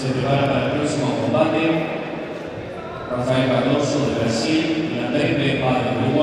se prepara para el próximo combate. Rafael Cardoso de Brasil y Andrés Pepa de Uruguay.